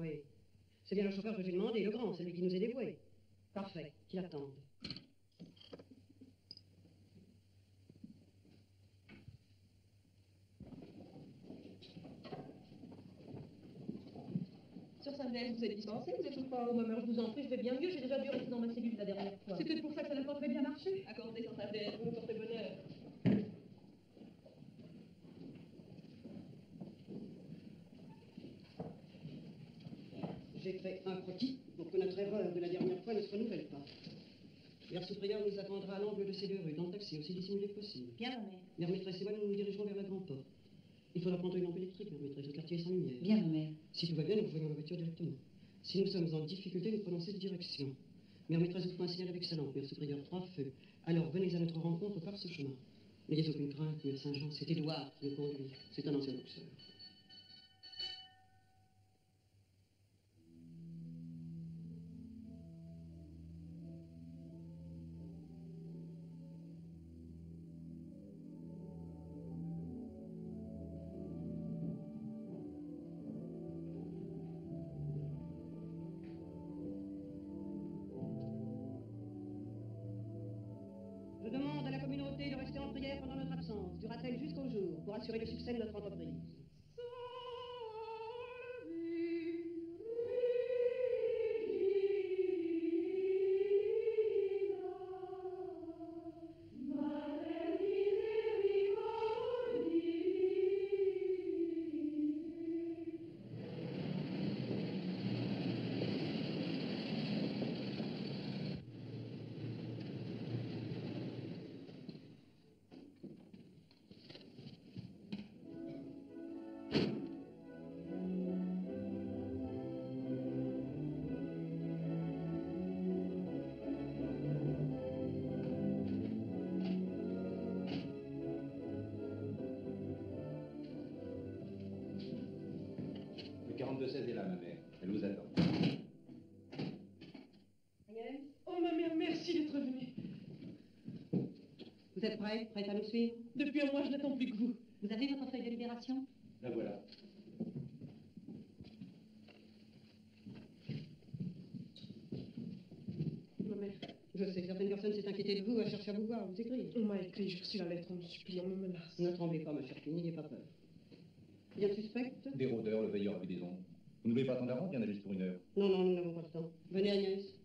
Oui. C'est bien le chauffeur que j'ai demandé, le grand, celui qui nous est dévoué. Parfait, qu'il attende. Sur Saint-Blaise, vous êtes dispensé, vous êtes pas au moment, je vous en prie, je vais bien mieux, j'ai déjà dû rester dans ma cellule la dernière fois. C'est peut-être pour ça que ça n'a pas très bien marché. Accordé sur Saint-Blaise, vous me portez bonheur. J'ai fait un croquis pour que notre erreur de la dernière fois ne se renouvelle pas. Mère Souprière nous attendra à l'angle de ces deux rues, dans le taxi, aussi dissimulé que possible. Bien nommé. Mère maîtresse et moi, nous nous dirigerons vers la grande porte. Il faudra prendre une lampe électrique, mère maîtresse, le quartier est sans lumière. Bien nommé. Si tout va bien, nous voyons la voiture directement. Si nous sommes en difficulté, nous prenons cette direction. Mère maîtresse vous fera un signal avec sa lampe, mère supérieure, trois feux. Alors venez à notre rencontre par ce chemin. N'ayez aucune crainte, mère Saint-Jean, c'est Édouard qui nous conduit. C'est un ancien boxeur. Pendant notre absence. Durera-t-elle jusqu'au jour pour assurer le succès de notre entreprise? Êtes prête à nous suivre Depuis un mois, je n'attends plus que vous. Vous avez votre feuille de libération? La voilà. Ma mère, Je sais, certaines personnes s'est inquiétée de vous, à chercher à vous voir, vous écrire. on m'a écrit, j'ai reçu la lettre, on me supplie, on me menace. Ne tremblez pas, ma chère fille, n'ayez pas peur. Bien suspecte? Des rôdeurs, le veilleur avec des ondes. Vous ne voulez pas attendre avant, bien aller juste pour une heure? Non, non, nous n'avons pas le temps. Venez, Agnès.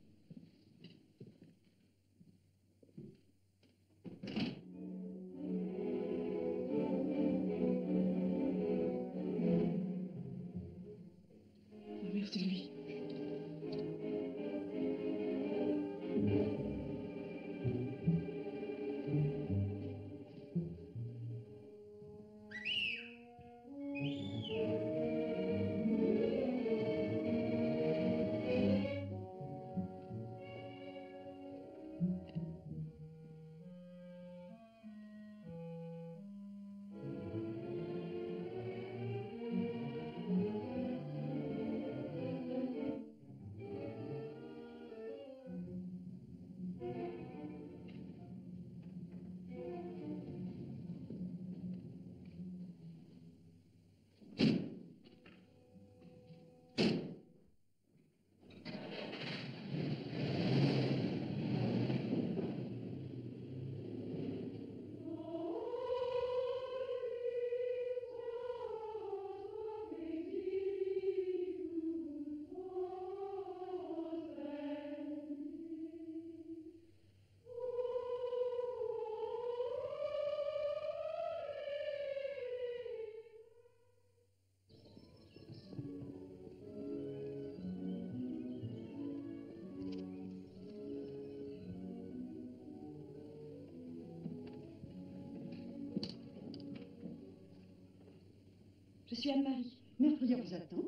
Suis Anne-Marie. Prieur vous attend.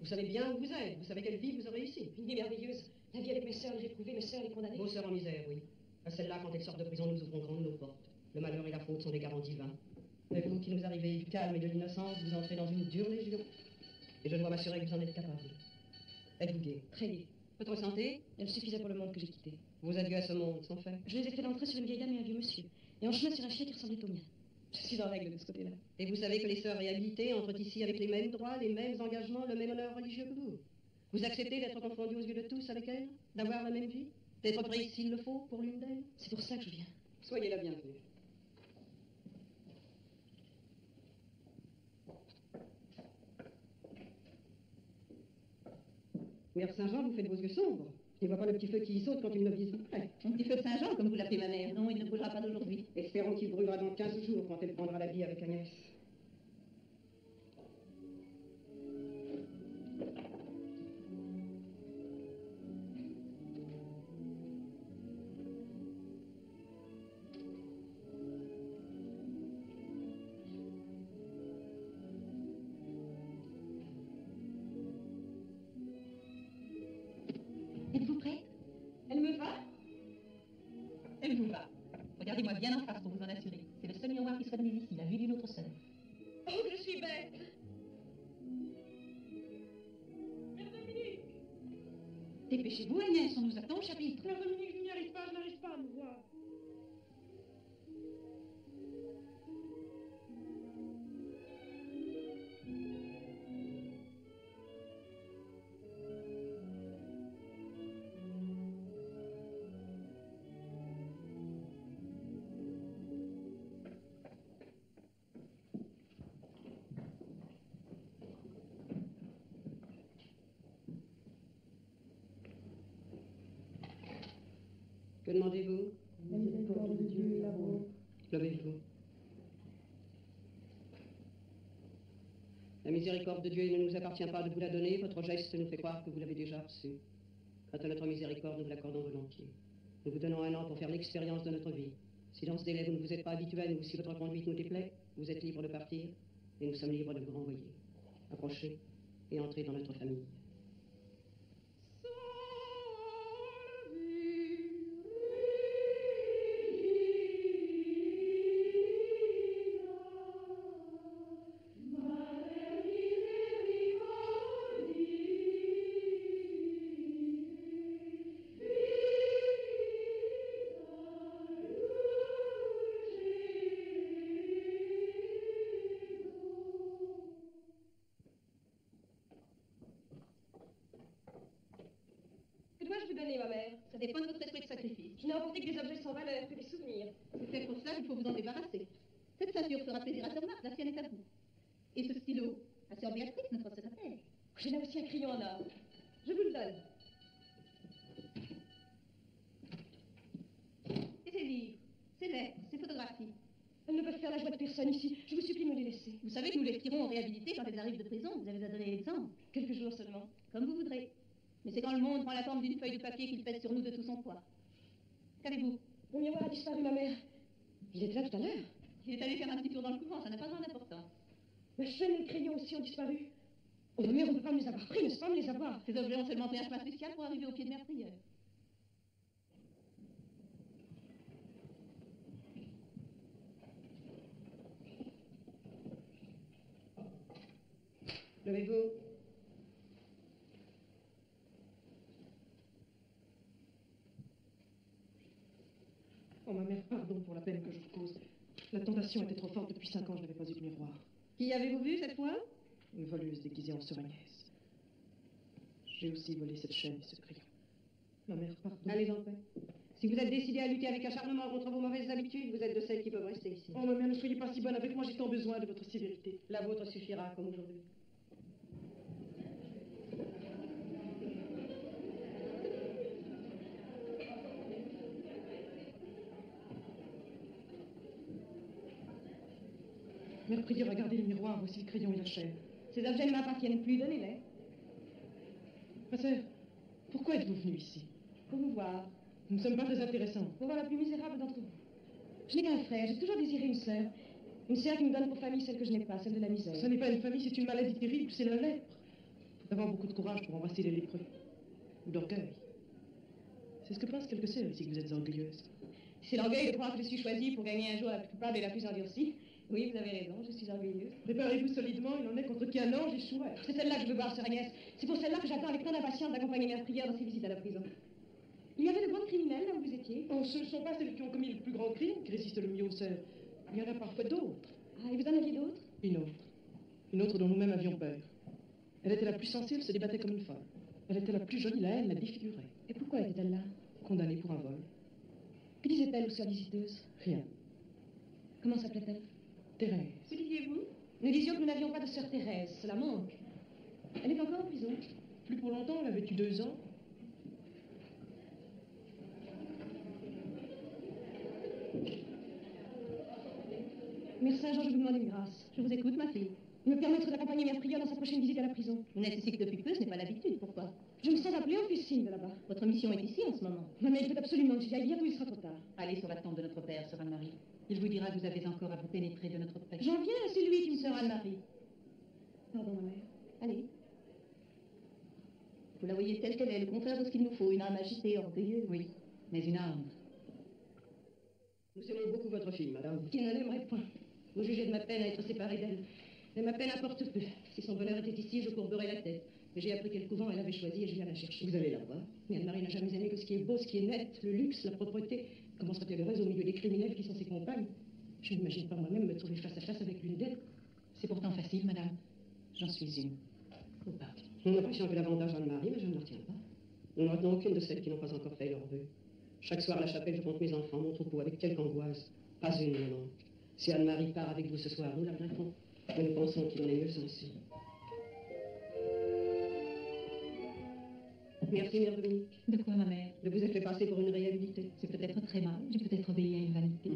Vous savez bien où vous êtes, vous savez quelle vie vous aurez ici. Une vie merveilleuse. La vie avec mes sœurs, les éprouvées, mes sœurs, les condamnées. Vos sœurs en misère, oui. À celles-là, quand elles sortent de prison, nous ouvrons grandes nos portes. Le malheur et la faute sont des garants divins. Mais vous qui nous arrivez du calme et de l'innocence, vous entrez dans une dure légion. Et je dois m'assurer que vous en êtes capable. Êtes-vous gai? Très gai. Votre santé? Elle suffisait pour le monde que j'ai quitté. Vos adieux à ce monde sont faits. Je les ai fait entrer sur une vieille dame et un vieux monsieur, et en chemin sur un chien qui ressemblait au mien. Je suis en règle de ce côté-là. Et vous savez que les sœurs réhabilitées entrent ici avec les mêmes droits, les mêmes engagements, le même honneur religieux que vous. Vous acceptez d'être confondu aux yeux de tous avec elles D'avoir la même vie D'être prise s'il le faut pour l'une d'elles C'est pour ça que je viens. Soyez la bienvenue. Mère Saint-Jean, vous faites vos yeux sombres. Ne vois pas le petit feu qui y saute quand une novice vous prête. Un petit feu de Saint-Jean, comme vous l'appelez ma mère. Non, il ne bougera pas d'aujourd'hui. Espérons qu'il brûlera dans 15 jours quand elle prendra la vie avec Agnès. Demandez-vous? La miséricorde de Dieu et la vôtre. Levez-vous. La miséricorde de Dieu il ne nous appartient pas de vous la donner. Votre geste nous fait croire que vous l'avez déjà reçue. Quant à notre miséricorde, nous vous l'accordons volontiers. Nous vous donnons un an pour faire l'expérience de notre vie. Si dans ce délai vous ne vous êtes pas habitué à nous, si votre conduite nous déplaît, vous êtes libre de partir et nous sommes libres de vous renvoyer. Approchez et entrez dans notre famille. Ici. Je vous supplie de me les laisser. Vous savez que nous les tirons en réhabilité quand elles arrivent de prison. Vous avez à donner l'exemple. Quelques jours seulement. Comme vous voudrez. Mais c'est quand le monde prend la forme d'une feuille de papier qu'il pèse sur nous de tout son poids. Qu'avez-vous? Mon miroir a disparu, ma mère. Il était là tout à l'heure. Il est allé faire un petit tour dans le couvent, ça n'a pas grande importance. Ma chaîne et le crayon aussi ont disparu. Ma mère, on ne peut pas me les avoir pris, n'est-ce pas, me les avoir? Ces objets ont seulement fait un chemin spécial pour arriver au pied de Mère Prieur. Levez-vous. Oh, ma mère, pardon pour la peine que je vous cause. La tentation était trop forte depuis cinq ans, je n'avais pas eu de miroir. Qui avez-vous vu cette fois? Une voleuse déguisée en Agnès. J'ai aussi volé cette chaîne et ce crayon. Ma mère, pardon. Allez en paix. Si vous êtes décidé à lutter avec acharnement contre vos mauvaises habitudes, vous êtes de celles qui peuvent rester ici. Oh, ma mère, ne soyez pas si bonne avec moi, j'ai tant besoin de votre sévérité. La vôtre suffira, comme aujourd'hui. Mère Prieur, regardez le miroir, voici le crayon et la chaîne. Ces objets ne m'appartiennent plus, donnez-les. Ma sœur, pourquoi êtes-vous venue ici? Pour vous voir. Nous ne sommes pas très intéressants. Pour voir la plus misérable d'entre vous. Je n'ai qu'un frère, j'ai toujours désiré une sœur. Une sœur qui me donne pour famille celle que je n'ai pas, celle de la misère. Ce n'est pas une famille, c'est une maladie terrible, c'est la lèpre. Il faut avoir beaucoup de courage pour embrasser les lépreux. Ou d'orgueil. C'est ce que pensent quelques sœurs ici que vous êtes orgueilleuses. C'est l'orgueil de croire que je suis choisie pour gagner un jour la plus coupable et la plus endurcie. Oui, vous avez raison, je suis orgueilleuse. Préparez-vous solidement, il en est contre qui un ange échouait. C'est celle-là que je veux voir, sœur Agnès. C'est pour celle-là que j'attends avec tant d'impatience d'accompagner Mère Prière dans ses visites à la prison. Il y avait de grands criminels là où vous étiez Oh, ce ne sont pas celles qui ont commis le plus grand crime qui résistent le mieux aux sœurs. Il y en a parfois d'autres. Ah, et vous en aviez d'autres? Une autre. Une autre dont nous-mêmes avions peur. Elle était la plus sensible, se débattait comme une folle. Elle était la plus jolie, la haine la défigurait. Et pourquoi était-elle là? Condamnée pour un vol. Que disait-elle aux sœurs visiteuses Rien. Comment s'appelait-elle? Thérèse. Que disiez-vous Nous disions que nous n'avions pas de sœur Thérèse. Cela manque. Elle est encore en prison. Plus pour longtemps, elle avait eu deux ans? Mère Saint-Jean, je vous demande une grâce. Je vous écoute, ma fille. Me permettre d'accompagner Mère Prieur dans sa prochaine visite à la prison. Vous n'êtes ici que depuis peu, ce n'est pas l'habitude. Pourquoi? Je me sens appelée officine de là-bas. Votre mission est ici en ce moment. Mais il faut absolument que j'y aille, ou il sera trop tard. Allez sur la tombe de notre père, sœur Anne-Marie. Il vous dira que vous avez encore à vous pénétrer de notre prêche. J'en viens, c'est lui qui me sera Anne-Marie, Pardon, ma mère. allez. Vous la voyez telle qu'elle est, le contraire de ce qu'il nous faut. Une âme agitée, orgueilleuse. Oui, mais une âme. Nous aimons beaucoup votre fille, madame. Qui ne l'aimerait point. Vous jugez de ma peine à être séparée d'elle. Mais ma peine apporte peu. Si son bonheur était ici, je courberais la tête. Mais j'ai appris quel couvent elle avait choisi et je viens la chercher. Vous allez la voir. Mais Anne-Marie n'a jamais aimé que ce qui est beau, ce qui est net, le luxe, la propreté. Comment serait-elle heureuse au milieu des criminels qui sont ses compagnes? Je n'imagine pas moi-même me trouver face à face avec l'une d'elles. C'est pourtant facile, madame. J'en suis une. Oh, pardon. Nous n'apprécions que davantage Anne-Marie, mais je ne la retiens pas. Nous ne retenons aucune de celles qui n'ont pas encore fait leur vœu. Chaque soir à la chapelle, je compte mes enfants, mon troupeau, avec quelque angoisse. Pas une ne manque. Si Anne-Marie part avec vous ce soir, nous la regrettons. Mais nous pensons qu'il en est mieux ainsi. Merci, Mère Dominique, De quoi, ma mère de vous être fait passer pour une réhabilitée. C'est peut-être très mal. J'ai peut-être obéi à une vanité.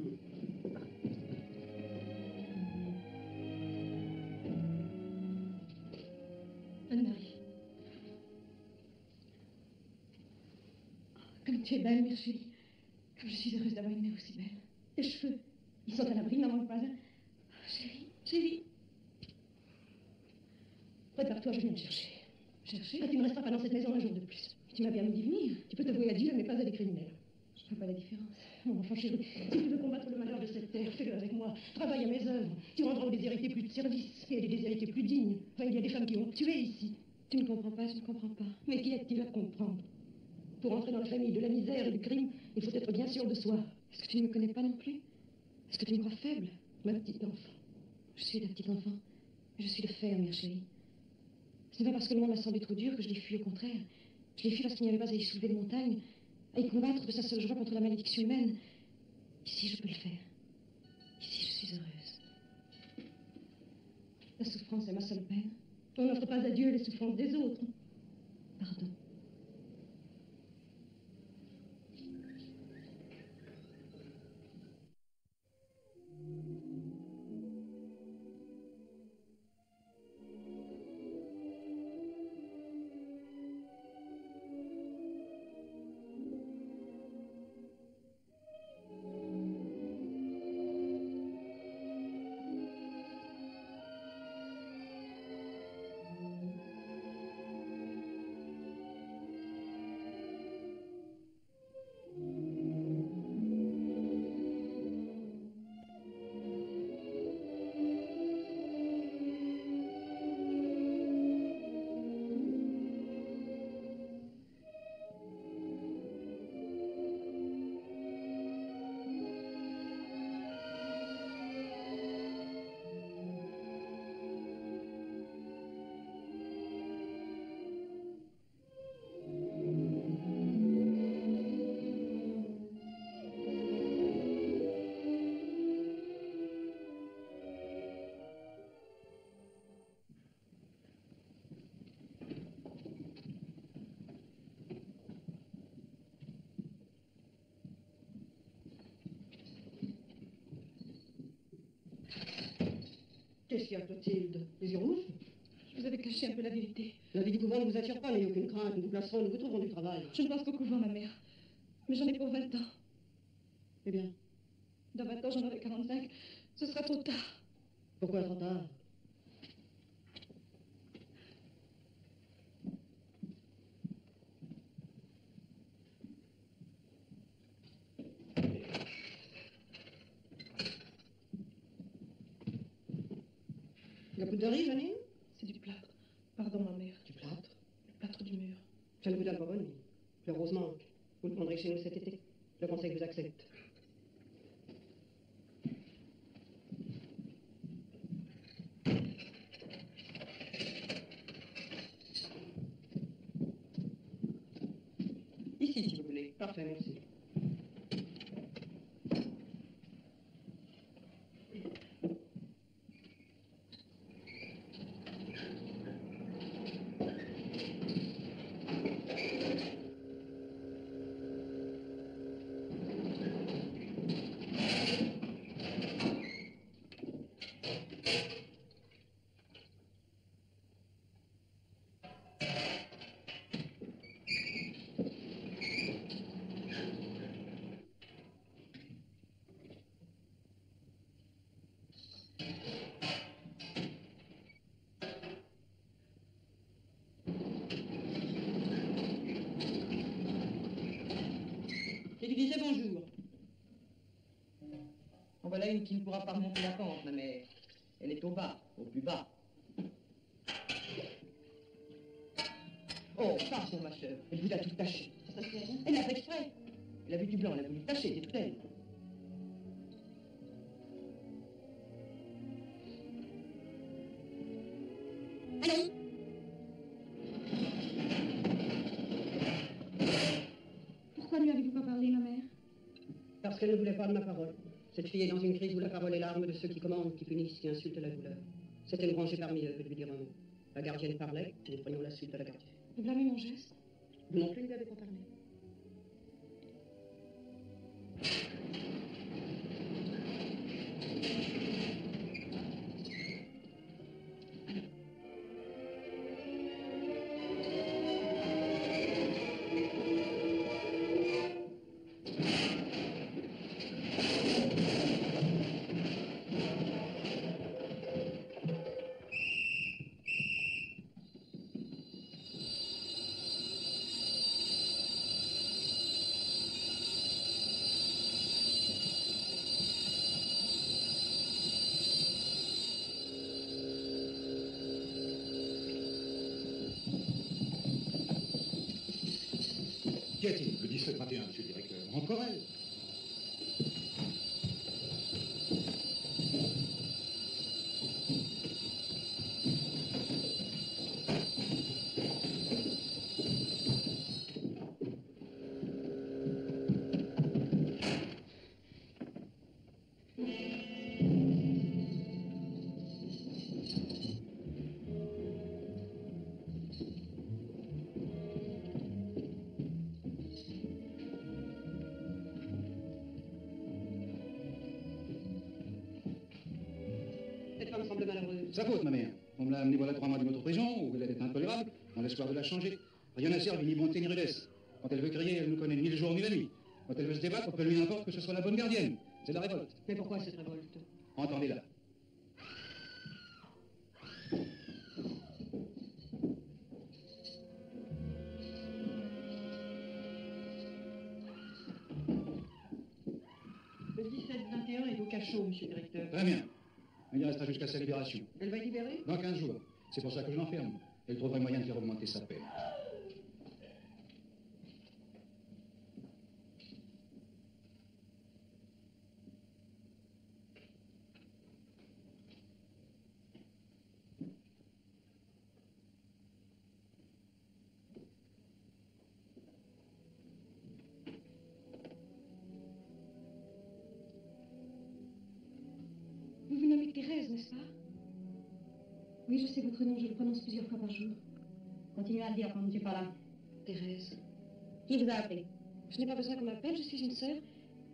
Anne-Marie. Comme tu es belle, mère chérie. Comme je suis heureuse d'avoir une mère aussi belle. Tes cheveux, ils sont à l'abri, il n'en manque pas un. Ah, chérie, chérie. Prépare-toi, je viens te chercher. Chercher Tu ne resteras pas dans cette maison un jour de plus. Tu m'as permis d'y venir. Tu peux t'avouer à Dieu, mais pas à des criminels. Je ne vois pas la différence. Mon enfant chéri, si tu veux combattre le malheur de cette terre, fais-le avec moi. Travaille à mes œuvres. Tu rendras aux déshérités plus de service et à des déshérités plus dignes. Enfin, il y a des femmes qui ont tué ici. Tu ne comprends pas, je ne comprends pas. Mais qui a-t-il à comprendre? Pour entrer dans la famille de la misère et du crime, il faut être bien sûr de soi. Est-ce que tu ne me connais pas non plus? Est-ce que tu me crois faible Ma petite enfant? Je suis la petite enfant. Je suis de fer, mère chérie. Ce n'est pas parce que le monde m'a semblé trop dur que je l'ai fui, au contraire. Je l'ai fui parce qu'il n'y avait pas à y soulever de montagne, à y combattre de sa seule joie contre la malédiction humaine. Ici, je peux le faire. Ici, je suis heureuse. La souffrance est ma seule peine. On n'offre pas à Dieu les souffrances des autres. Pardon. Qu'est-ce qu'il y a, Clotilde Les yeux rouges? Je vous avais caché un peu la vérité. La vie du couvent ne vous attire pas, n'ayez aucune crainte. Nous vous placerons, nous vous trouverons du travail. Je ne pense qu'au couvent, ma mère. Mais j'en ai pour 20 ans. Eh bien, Dans 20 ans, j'en aurai 45. Ce sera trop tard. pourquoi trop tard? De riz, Janine C'est du plâtre. Pardon, ma mère. Du plâtre? Le plâtre du mur. Vous donne pas bonne. Le rose manque. Vous le prendrez chez nous cet été. Le conseil vous accepte. Parfait, merci. J'ai disais bonjour. En voilà une qui ne pourra pas remonter la pente, ma mère. Elle est au bas, au plus bas. Oh, pardon, ma soeur. Elle vous a tout taché. La parole est l'arme de ceux qui commandent, qui punissent, qui insultent la douleur. C'était une rangée parmi eux de lui dire un mot? La gardienne parlait, nous prenions la suite de la gardienne. Vous blâmez mon geste? Vous non plus ne lui avez pas parlé. Semble malheureuse. Sa faute, ma mère. On me l'a amenée voilà trois mois d'une autre prison, où elle est intolérable, dans l'espoir de la changer. Rien n'a servi, ni bonté ni rudesse. Quand elle veut crier, elle ne connaît ni le jour ni la nuit. Quand elle veut se débattre, peu lui importe que ce soit la bonne gardienne. C'est la révolte. Mais pourquoi cette révolte? Entendez-la. Sa libération. Elle va libérée? Dans 15 jours. C'est pour ça que je l'enferme. Elle trouverait moyen de faire augmenter sa peine. Nommez Thérèse, n'est-ce pas? Oui, je sais votre nom, je le prononce plusieurs fois par jour. Continuez à le dire quand je ne suis pas là. Thérèse. Qui vous a appelé? Je n'ai pas besoin qu'on m'appelle, je suis une sœur.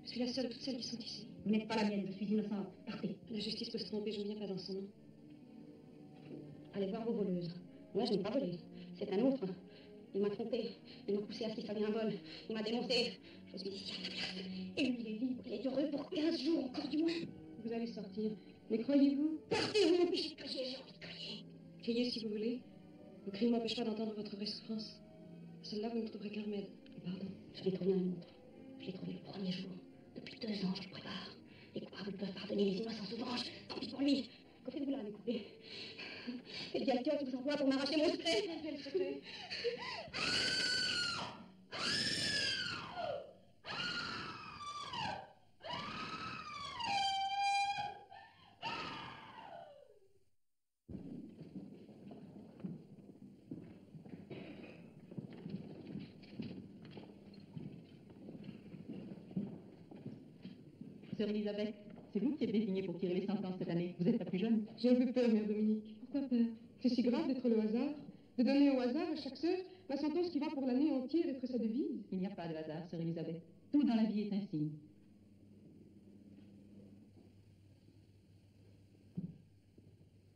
Je suis la sœur de toutes celles qui sont ici. Vous n'êtes pas la mienne, je suis innocente. Partez. La justice peut se tromper, je ne viens pas dans son nom. Allez voir vos voleuses. Moi, je n'ai pas volé. C'est un autre. Il m'a trompé. Il m'a poussé à ce qu'il fallait un vol. Il m'a dénoncé. Je suis ici à la place. Et lui, il est libre. Il est heureux pour 15 jours encore du moins. Vous allez sortir. Mais croyez-vous Partez, vous m'empêchez de crier. J'ai envie de crier. Criez si vous voulez. Le cri ne m'empêche pas d'entendre votre vraie souffrance. Celle-là, vous ne trouverez qu'un remède. Pardon. Je l'ai trouvé un autre. Je l'ai trouvé le premier jour. Depuis deux ans, je le prépare. Les coupables peuvent pardonner les innocents s'ouvragent. Tant pis pour lui. Que faites-vous là, m'écoutez C'est le directeur qui vous envoie pour m'arracher mon secret. Quel secret? Sœur Elisabeth, c'est vous qui êtes désignée pour tirer les sentences cette année. Vous êtes la plus jeune. J'ai un peu peur, Mère Dominique. Pourquoi peur? C'est si grave d'être le hasard, de donner au hasard à chaque sœur la sentence qui va pour l'année entière être sa devise. Il n'y a pas de hasard, Sœur Elisabeth. Tout dans la vie est un signe.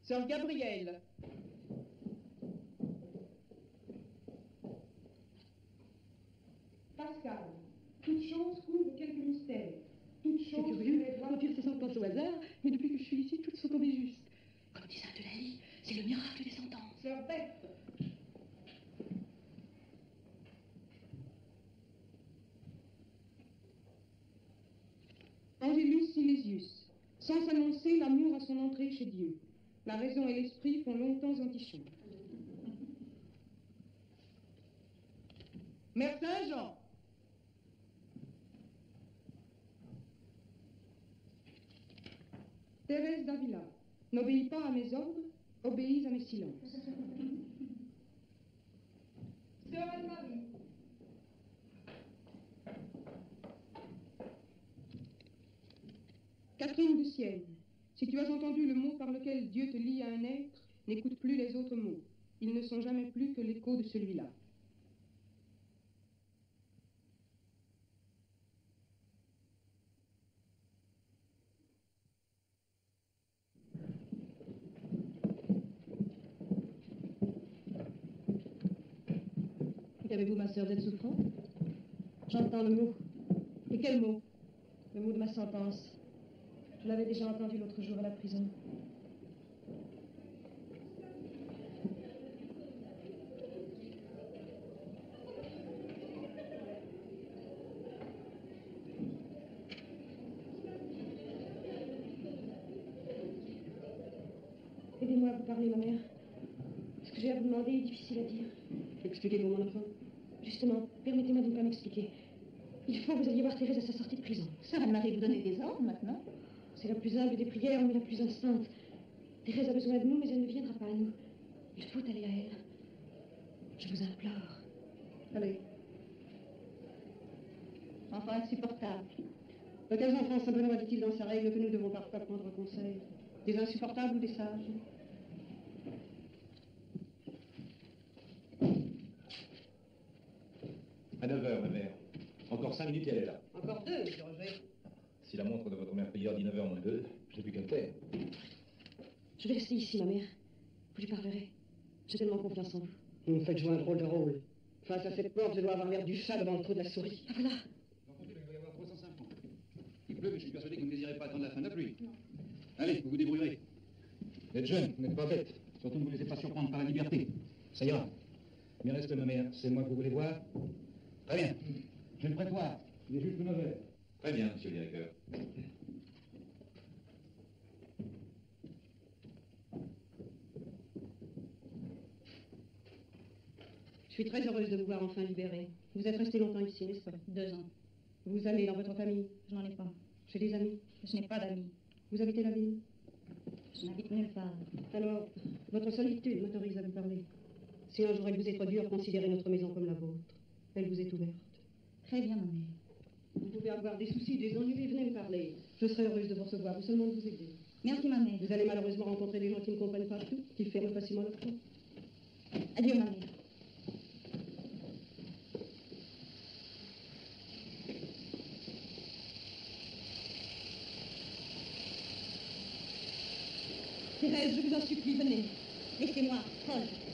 Sœur Gabrielle. Pascal, toute chose couvre quelques mystères. C'est curieux, on tire ses sentences au hasard, mais depuis que je suis ici, toutes sont tombées justes. Comme dit Sainte Eulalie, c'est le miracle des sentences. Sœur Berthe. Angelus Silesius, sans annoncer l'amour à son entrée chez Dieu. La raison et l'esprit font longtemps antichambre. Mère Saint-Jean. Thérèse d'Avila, n'obéis pas à mes ordres, obéis à mes silences. Sœur Anne-Marie. Catherine de Sienne, si tu as entendu le mot par lequel Dieu te lie à un être, n'écoute plus les autres mots. Ils ne sont jamais plus que l'écho de celui-là. Qu'avez-vous, ma sœur, d'être souffrante? J'entends le mot. Et quel mot? Le mot de ma sentence. Je l'avais déjà entendu l'autre jour à la prison. Aidez-moi à vous parler, ma mère. Ce que j'ai à vous demander est difficile à dire. Expliquez-vous, mon enfant. Justement, permettez-moi de ne pas m'expliquer. Il faut que vous alliez voir Thérèse à sa sortie de prison. Sœur Anne-Marie, vous donnez des ordres maintenant C'est la plus humble des prières, mais la plus instante. Thérèse a besoin de nous, mais elle ne viendra pas à nous. Il faut aller à elle. Je vous implore. Allez. Enfant insupportable. De quels enfants simplement dit-il dans sa règle que nous devons parfois prendre conseil Des insupportables ou des sages? À 9h, ma mère. Encore 5 minutes et elle est là. Encore deux, monsieur Roger. Si la montre de votre mère prieur dit 9h moins 2, je n'ai plus qu'à le faire. Je vais rester ici, ma mère. Vous lui parlerez. J'ai tellement confiance en vous. Vous me faites jouer un drôle de rôle. Face à cette porte, je dois avoir l'air du chat devant le trou de la souris. Ah voilà Dans ton il va y avoir 305 francs. Il pleut, mais je suis persuadé que vous ne désirez pas attendre la fin de la pluie. Allez, vous vous débrouillerez. Vous êtes jeune, vous n'êtes pas bête. Surtout ne vous laissez pas surprendre par la liberté. Ça ira. Mais reste, ma mère, c'est moi que vous voulez voir Très bien. Je le prépare. Il est juste 9 heures. Très bien, monsieur le directeur. Je suis très heureuse de vous voir enfin libéré. Vous êtes resté longtemps ici, n'est-ce pas? Deux ans. Vous allez dans votre famille, Je n'en ai pas. chez des amis? Je n'ai pas d'amis. Vous habitez la ville? Je n'habite nulle part. Alors, votre solitude m'autorise à vous parler. Si un jour elle vous est trop dure, considérez notre maison comme la vôtre. Elle vous est ouverte. Très bien, ma mère. Vous pouvez avoir des soucis, des ennuis, venez me parler. Je serai heureuse de vous recevoir, ou seulement de vous aider. Merci, ma mère. Vous allez malheureusement rencontrer des gens qui ne comprennent pas tout, qui ferment facilement leur porte. Adieu, ma mère. Thérèse, je vous en supplie, venez. Laissez-moi, folle.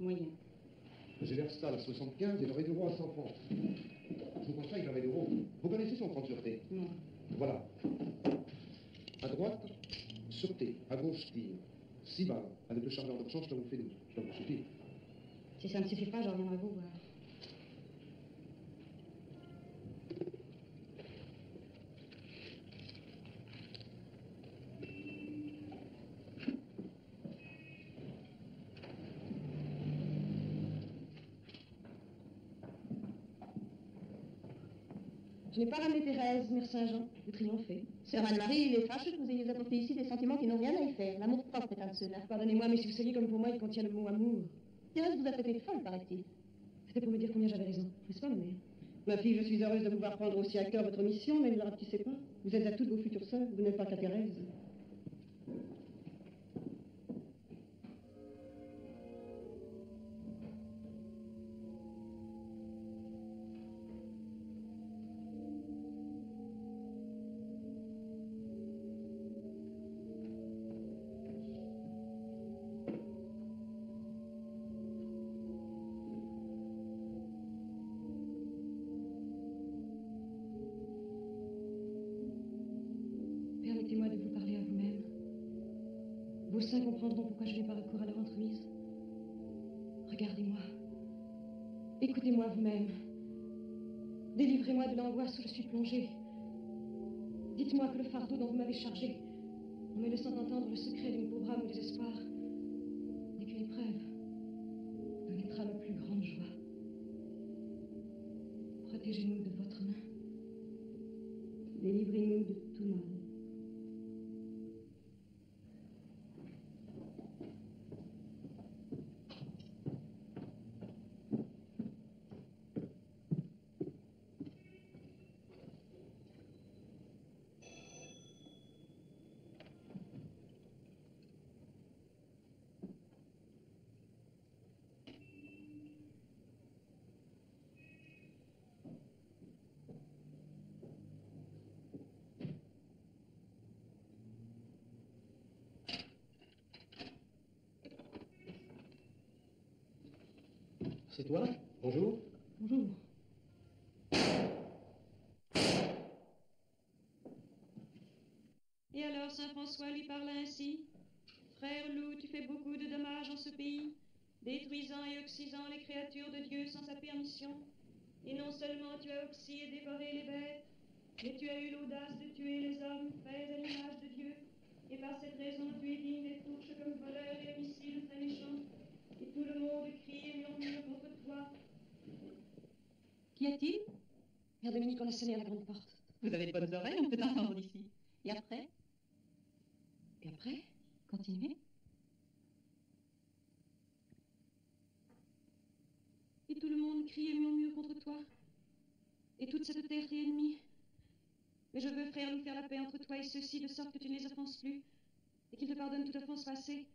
Moyen. J'ai l'Herstal à 75 et le Rédouron à 100 francs. Je vous conseille le Rédouron. Vous connaissez son franc de sûreté Non. Voilà. À droite, sûreté. À gauche, tir. 6 balles. Avec le chargeur de change, ça vous fait 12. Ça vous suffit. Si ça ne suffit pas, j'en reviendrai vous voir. Je n'ai pas ramené Thérèse, Mère Saint-Jean. Vous triomphez. Sœur Anne-Marie, il est fâcheux que vous ayez apporté ici des sentiments qui n'ont rien à y faire. L'amour propre est un de ceux-là. Pardonnez-moi, mais si vous saviez comme pour moi, il contient le mot amour. Thérèse vous a traité de folle, paraît-il. C'était pour me dire combien j'avais raison. N'est-ce pas, ma mère? Ma fille, je suis heureuse de vous voir prendre aussi à cœur votre mission, mais ne la rapetissez pas. Vous êtes à toutes vos futures sœurs, vous n'êtes pas qu'à Thérèse. Dites-moi que le fardeau dont vous m'avez chargé, en me laissant entendre le secret d'une pauvre âme au désespoir, n'est qu'une épreuve à ma plus grande joie. Protégez-nous de votre main. Délivrez-nous de tout mal. C'est toi Bonjour. Bonjour. Et alors Saint François lui parla ainsi Frère loup, tu fais beaucoup de dommages en ce pays, détruisant et oxysant les créatures de Dieu sans sa permission. Et non seulement tu as oxy et dévoré les bêtes, mais tu as eu l'audace de tuer les hommes, faits à l'image de Dieu. Et par cette raison, tu es digne des touches comme voleur et homicide très méchant. Et tout le monde crie et murmure contre toi. Qu'y a-t-il Mère Dominique, on a sonné à la grande porte. Vous avez de bonnes oreilles, on peut entendre d'ici. Et après? Et après? Continuez. Et tout le monde crie et murmure contre toi. Et toute cette terre t'est ennemie. Mais je veux, frère, nous faire la paix entre toi et ceux-ci, de sorte que tu ne les offenses plus, et qu'ils te pardonnent toute offense passée,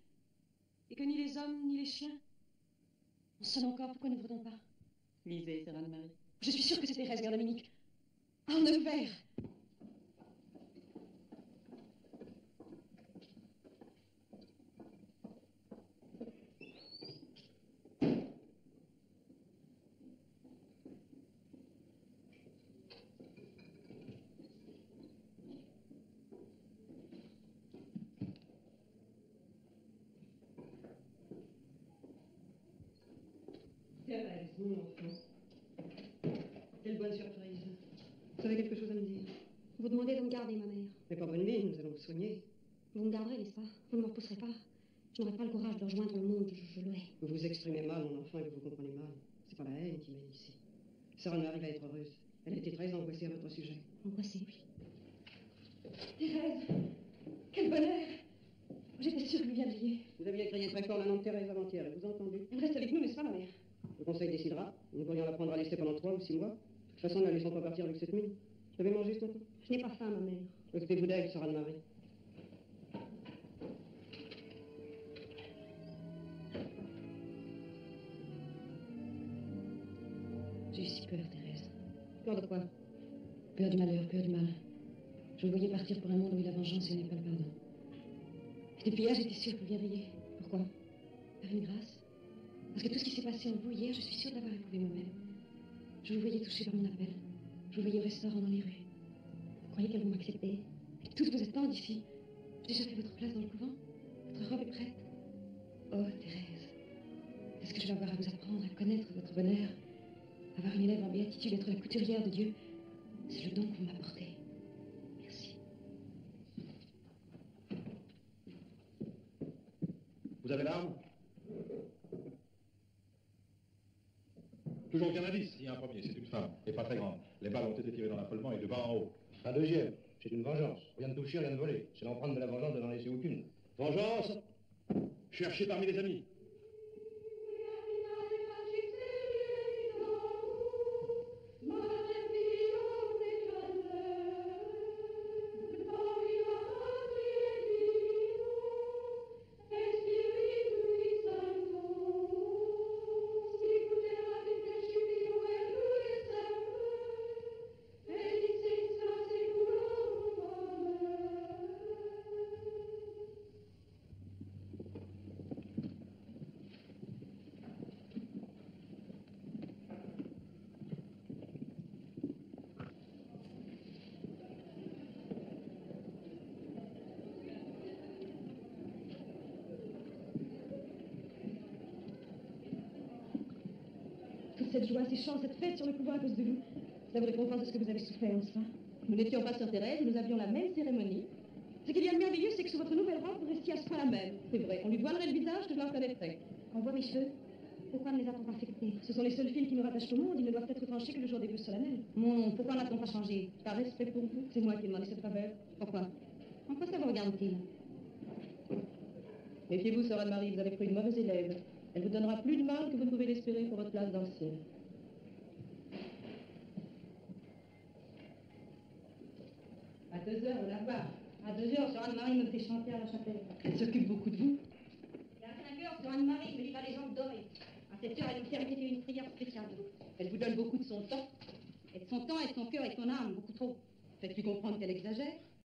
et que ni les hommes, ni les chiens. On sonne encore, pourquoi n'ouvre-t-on pas? Lisez, Sœur Anne-Marie. Je suis sûre que c'est Thérèse, Mère Dominique. Ah, on Thérèse, mon enfant. Quelle bonne surprise. Vous avez quelque chose à me dire Vous demandez de me garder, ma mère. Mais pas bonne mine, nous allons vous soigner. Vous me garderez, n'est-ce pas? Vous ne me repousserez pas? Je n'aurai pas le courage de rejoindre le monde, je, je le hais. Vous vous exprimez mal, mon enfant, et vous vous comprenez mal. C'est pas la haine qui mène ici. Sarah Marie va être heureuse. Elle était très angoissée à votre sujet. Angoissée, oui. Thérèse Quel bonheur J'étais sûre que vous viendriez. Vous aviez crié très fort le nom de Thérèse avant-hier, et vous entendez Elle reste avec nous, n'est-ce pas, ma mère? Le conseil décidera. Nous pourrions la prendre à laisser pendant trois ou six mois. De toute façon, ne la laissons pas partir avec cette mine. Vous avez mangé ce matin Je n'ai pas faim, ma mère. Occupez-vous d'elle, Sarah de Marie. J'ai eu si peur, Thérèse. Peur de quoi? Peur du malheur, peur du mal. Je vous voyais partir pour un monde où il y a la vengeance et n'est pas le pardon. Et depuis hier, j'étais sûre que vous viendriez. Pourquoi? Par une grâce? Parce que tout ce qui s'est passé en vous hier, je suis sûre d'avoir éprouvé moi-même. Je vous voyais touché par mon appel. Je vous voyais au restaurant dans les rues. Vous croyez qu'elle va m'accepter? Et toutes vous attendent ici. J'ai déjà fait votre place dans le couvent. Votre robe est prête. Oh, Thérèse, est-ce que je vais avoir à vous apprendre à connaître votre bonheur? Avoir une élève en béatitude, être la couturière de Dieu? C'est le don que vous m'apportez. Merci. Vous avez l'arme Toujours indice. Il y a un premier, c'est une femme, et pas très grande. Les balles ont été tirées dans l'affolement et de bas en haut. Un deuxième, c'est une vengeance. Rien de toucher, rien de voler. C'est l'empreinte de la vengeance de n'en laisser aucune. Vengeance Cherchez parmi les amis. Cette joie, ces chants, cette fête sur le pouvoir à cause de vous. Ça vous récompense de ce que vous avez souffert, n'est-ce pas? Nous n'étions pas sur Thérèse, nous avions la même cérémonie. Ce qu'il y a de merveilleux, c'est que sous votre nouvelle robe, vous restiez à ce point la même. C'est vrai, on lui voilerait le visage je la reconnaîtrais. On voit mes cheveux. Pourquoi ne les a-t-on pas affectés? Ce sont les seuls fils qui nous rattachent au monde, ils ne doivent être tranchés que le jour des vœux solennels. Mon nom, pourquoi n'a-t-on pas changé? Par respect pour vous, C'est moi qui ai demandé cette faveur. pourquoi En quoi ça vous regarde-t-il? Méfiez-vous, sœur Anne-Marie, vous avez pris une mauvaise élève. Elle vous donnera plus de mal que vous ne pouvez l'espérer pour votre place dans le ciel. À deux heures, la voir. À deux heures, sœur Anne-Marie me fait chanter à la chapelle. Elle s'occupe beaucoup de vous. Et à cinq heures, sœur Anne-Marie me lit les jambes dorées. À sept heures, elle me fait répéter une prière spéciale. Elle vous donne beaucoup de son temps. Et de son temps et de son cœur et de son âme, beaucoup trop. Faites-lui comprendre qu'elle exagère.